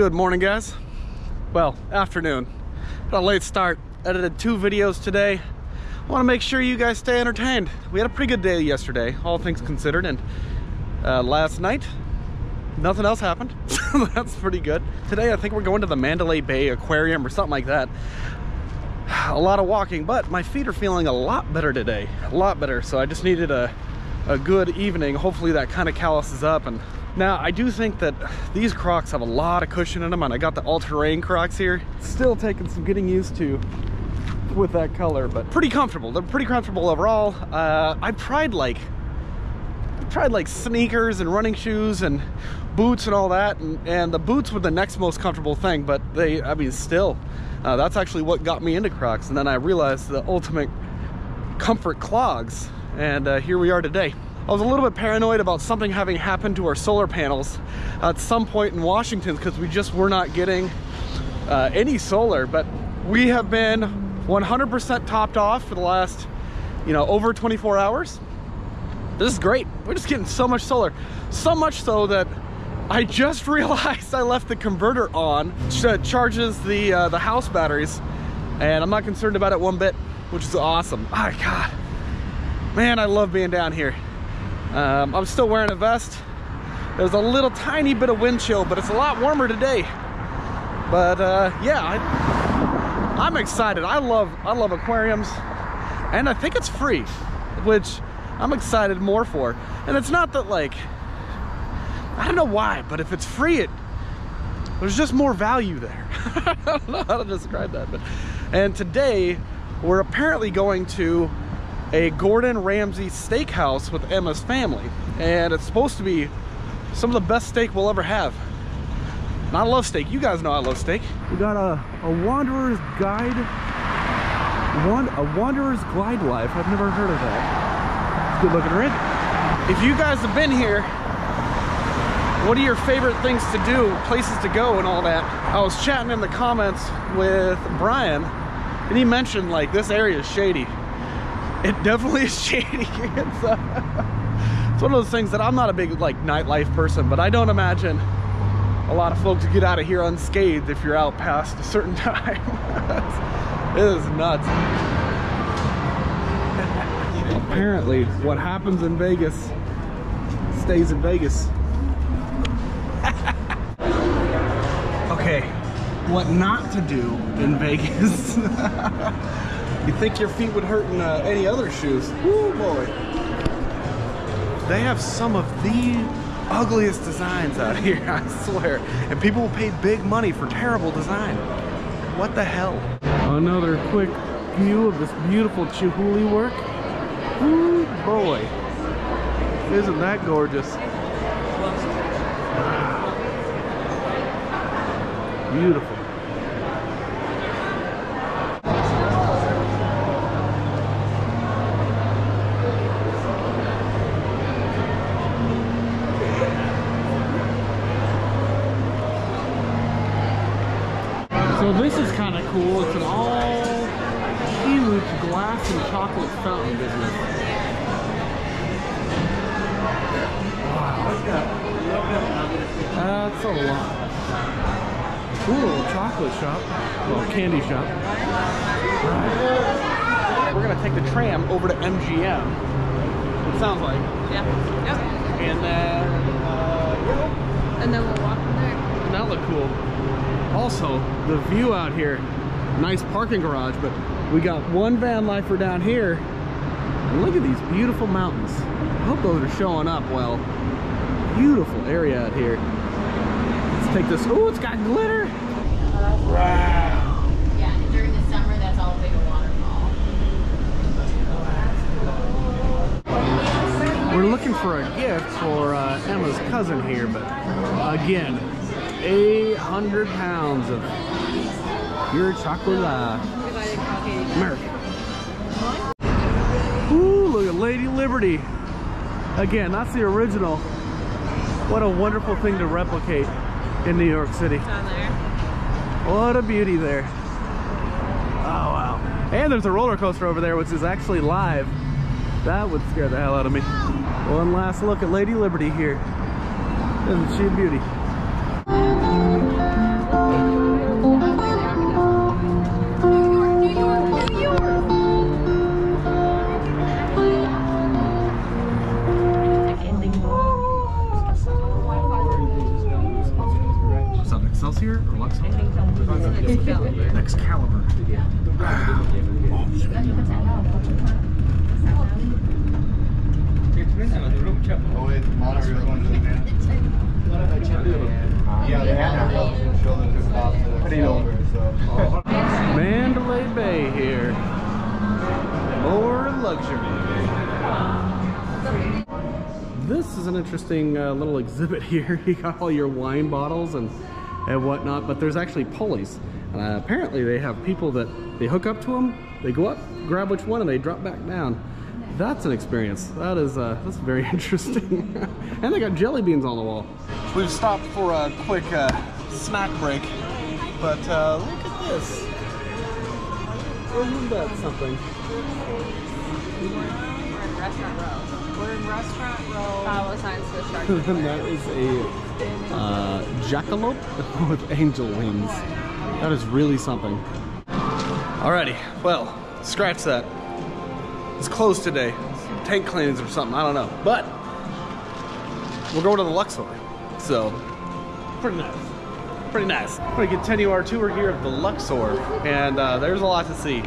Good morning, guys. Well, afternoon. Had a late start. Edited two videos today. Want to make sure you guys stay entertained. We had a pretty good day yesterday, all things considered, and uh, last night, nothing else happened. That's pretty good. Today, I think we're going to the Mandalay Bay Aquarium or something like that. A lot of walking, but my feet are feeling a lot better today. A lot better, so I just needed a, a good evening. Hopefully that kind of calluses up and now, I do think that these Crocs have a lot of cushion in them, and I got the all-terrain Crocs here. Still taking some getting used to with that color, but pretty comfortable. They're pretty comfortable overall. Uh, I've tried like, I've tried like sneakers and running shoes and boots and all that, and, and the boots were the next most comfortable thing, but they, I mean, still, uh, that's actually what got me into Crocs. And then I realized the ultimate comfort clogs, and uh, here we are today. I was a little bit paranoid about something having happened to our solar panels at some point in Washington because we just were not getting uh, any solar, but we have been 100% topped off for the last, you know, over 24 hours. This is great. We're just getting so much solar. So much so that I just realized I left the converter on, that charges the, uh, the house batteries, and I'm not concerned about it one bit, which is awesome. My God, man, I love being down here. Um, I'm still wearing a vest. There's a little tiny bit of wind chill, but it's a lot warmer today. But uh, yeah, I, I'm excited. I love I love aquariums, and I think it's free, which I'm excited more for. And it's not that like I don't know why, but if it's free, it there's just more value there. I don't know how to describe that, but and today we're apparently going to a Gordon Ramsay steakhouse with Emma's family. And it's supposed to be some of the best steak we'll ever have. And I love steak. You guys know I love steak. We got a, a Wanderer's Guide, one, a Wanderer's Glide Life. I've never heard of that. It's good looking rig. If you guys have been here, what are your favorite things to do, places to go and all that? I was chatting in the comments with Brian and he mentioned like this area is shady it definitely is shady. it's, uh, it's one of those things that I'm not a big like nightlife person, but I don't imagine a lot of folks get out of here unscathed if you're out past a certain time. it is nuts. Apparently, what happens in Vegas stays in Vegas. okay, what not to do in Vegas. You think your feet would hurt in uh, any other shoes? Woo boy. They have some of the ugliest designs out here, I swear. And people will pay big money for terrible design. What the hell? Another quick view of this beautiful Chihuly work. Woo boy. Isn't that gorgeous? Beautiful. So this is kind of cool. It's an all huge glass and chocolate fountain business. Wow. That's a lot. Cool chocolate shop. Well, candy shop. Right. We're gonna take the tram over to MGM. It sounds like. Yeah. Yep. And then, uh, And then we'll walk from there. and that look cool. Also, the view out here, nice parking garage, but we got one van lifer down here. And look at these beautiful mountains. I hope those are showing up well. Beautiful area out here. Let's take this. Oh, it's got glitter. Wow. Yeah, and during the summer, that's all big waterfall. We're looking for a gift for uh, Emma's cousin here, but again, 800 pounds of pure chocolate American. Ooh, look at Lady Liberty. Again, that's the original. What a wonderful thing to replicate in New York City. What a beauty there. Oh, wow. And there's a roller coaster over there, which is actually live. That would scare the hell out of me. One last look at Lady Liberty here. Isn't she a beauty? Luxury. This is an interesting uh, little exhibit here. You got all your wine bottles and, and whatnot, but there's actually pulleys. Uh, apparently they have people that they hook up to them, they go up, grab which one, and they drop back down. That's an experience. That is uh, that's very interesting. and they got jelly beans on the wall. We've stopped for a quick uh, snack break, but uh, look at this. Isn't that something? We're in restaurant row. We're in restaurant row. Follow signs for the shark. that is a uh, jackalope with angel wings. That is really something. Alrighty, well, scratch that. It's closed today. Tank cleanings or something, I don't know. But we're going to the Luxor. So, pretty nice. Pretty nice. I'm gonna continue our tour here of the Luxor, and uh, there's a lot to see.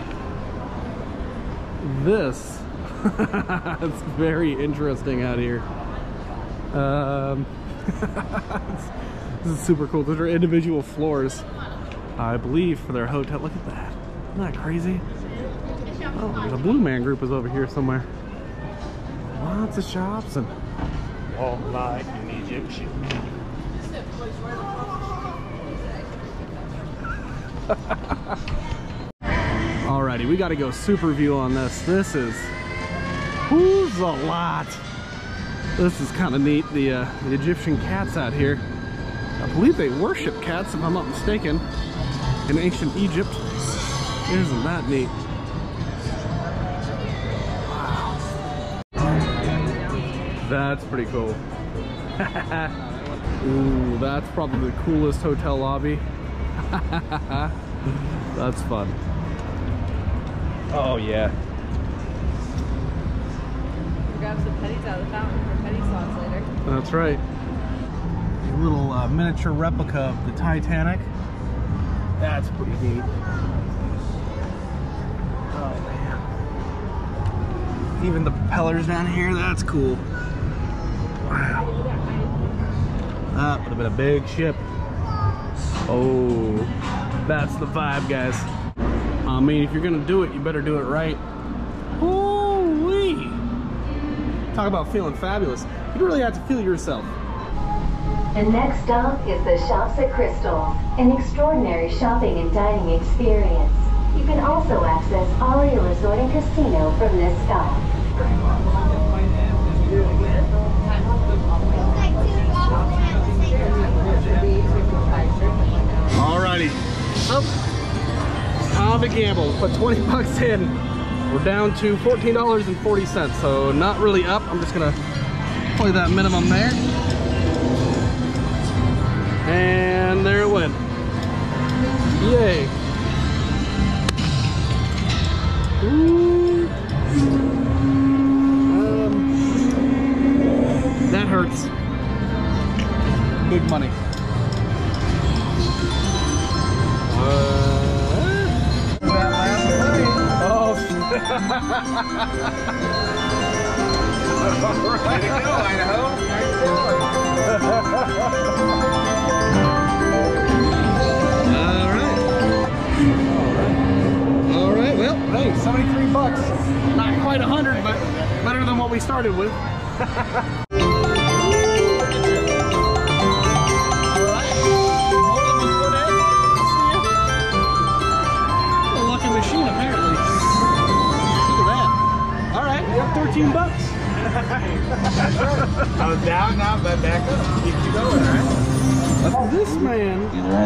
This it's very interesting out here. Um, this is super cool. Those are individual floors, I believe, for their hotel. Look at that. Isn't that crazy? Oh, the Blue Man Group is over here somewhere. Lots of shops and Walk like an Egyptian. Alrighty, we gotta go super view on this. This is who's a lot. This is kind of neat. The, uh, the Egyptian cats out here. I believe they worship cats, if I'm not mistaken, in ancient Egypt. Isn't that neat? That's pretty cool. Ooh, that's probably the coolest hotel lobby. that's fun. Oh yeah. Grab some pennies out of the fountain for penny slots later. That's right. A little uh, miniature replica of the Titanic. That's pretty neat. Oh man. Even the propellers down here, that's cool. Wow. That would have been a big ship. Oh, that's the vibe, guys. I mean, if you're gonna do it, you better do it right. Holy! Talk about feeling fabulous. You really have to feel yourself. The next stop is the Shops at Crystal, an extraordinary shopping and dining experience. You can also access Aria Resort and Casino from this stop. Alrighty. Up. Oh, time to gamble. Put 20 bucks in. We're down to $14.40. So not really up. I'm just gonna play that minimum there. And there it went. Yay. Um, that hurts. Big money. All right. All right. Well, hey, 73 bucks. Not quite a hundred, but better than what we started with.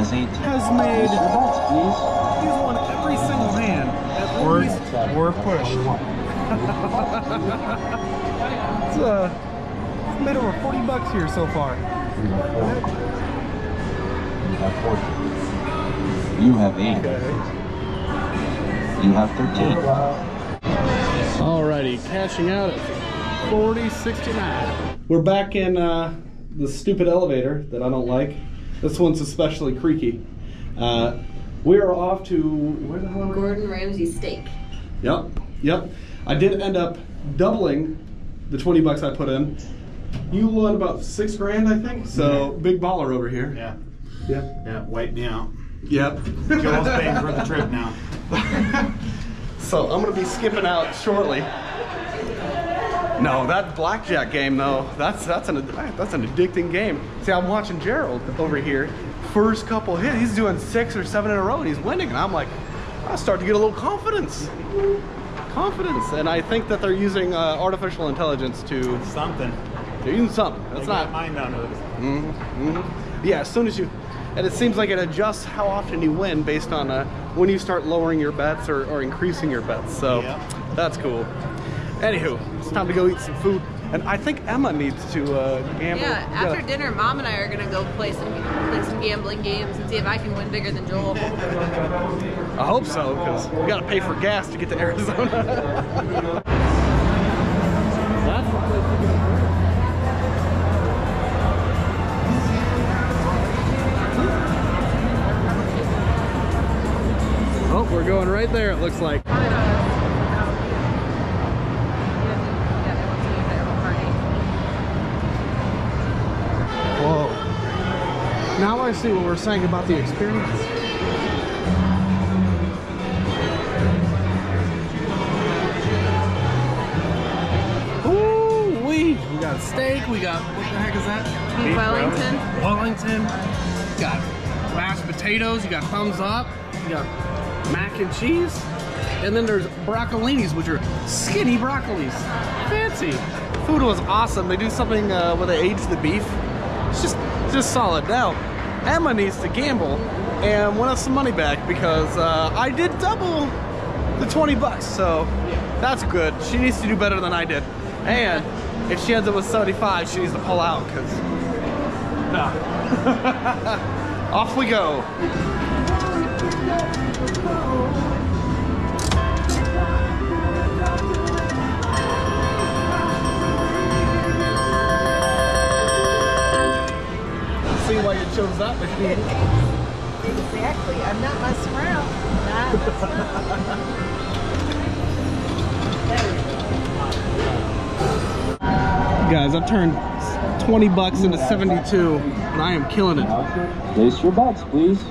has eight. has made, Mr. Butts, please. he's won every single hand. At We're, least. It's, uh, it's made over 40 bucks here so far. You have 40. You have eight. You have 13. Alrighty, cashing out at 4069. We're back in uh, the stupid elevator that I don't like. This one's especially creaky. Uh, We are off to where the hell are we? Gordon Ramsay steak. Yep, yep. I did end up doubling the 20 bucks I put in. You won about six grand, I think. So big baller over here. Yeah, Yeah. yeah, wipe me out. Yep. Joel's paying for the trip now. so I'm gonna be skipping out shortly. No, that blackjack game though, that's that's an that's an addicting game. See, I'm watching Gerald over here. First couple hit, he's doing six or seven in a row and he's winning, and I'm like, I start to get a little confidence. Confidence, and I think that they're using uh, artificial intelligence to Something. they're using something. That's They not. mine down to Mm-hmm. Yeah, as soon as you, and it seems like it adjusts how often you win based on uh, when you start lowering your bets or, or increasing your bets. So Yeah. that's cool. Anywho, it's time to go eat some food, and I think Emma needs to uh, gamble. Yeah, after gotta- dinner, mom and I are gonna go play some play some gambling games and see if I can win bigger than Joel. I hope so, because we gotta pay for gas to get to Arizona. That's the place to get a drink. Oh, we're going right there, it looks like. Now I see what we're saying about the experience. Ooh, we we got steak. We got what the heck is that? Beef Wellington. Wellington. You got mashed potatoes. You got thumbs up. You got mac and cheese. And then there's broccolinis, which are skinny broccolis. Fancy. Food was awesome. They do something uh, where they age the beef. It's just, just solid. Now, Emma needs to gamble and win us some money back because uh, I did double the 20 bucks. So that's good. She needs to do better than I did. And if she ends up with 75, she needs to pull out because nah. off we go. See why you chose that machine. Exactly. I'm not messing around. Guys, I've turned 20 bucks into 72, and I am killing it. Place your bets, please.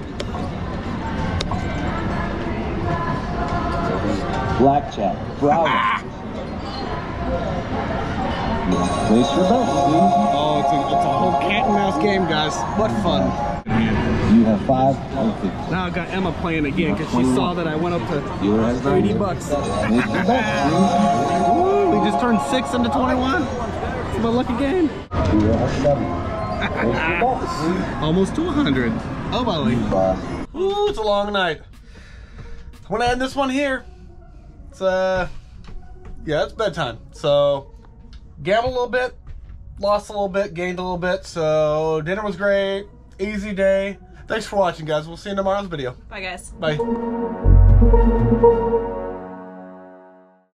Blackjack. Bravo. Place your bets, please. Oh, it's a, it's a whole cat and mouse game, guys. What fun. You have five Now I got Emma playing again because she saw that I went up to has 80 bucks. Place your bets, Woo, we just turned six into 21. It's my lucky game. Dealer has seven. Place your bets. Almost to 100. Oh, Molly. Ooh, it's a long night. I'm gonna end this one here. It's uh, yeah, it's bedtime. So, gambled a little bit, lost a little bit, gained a little bit. So, dinner was great. Easy day. Thanks for watching, guys. We'll see you in tomorrow's video. Bye, guys. Bye.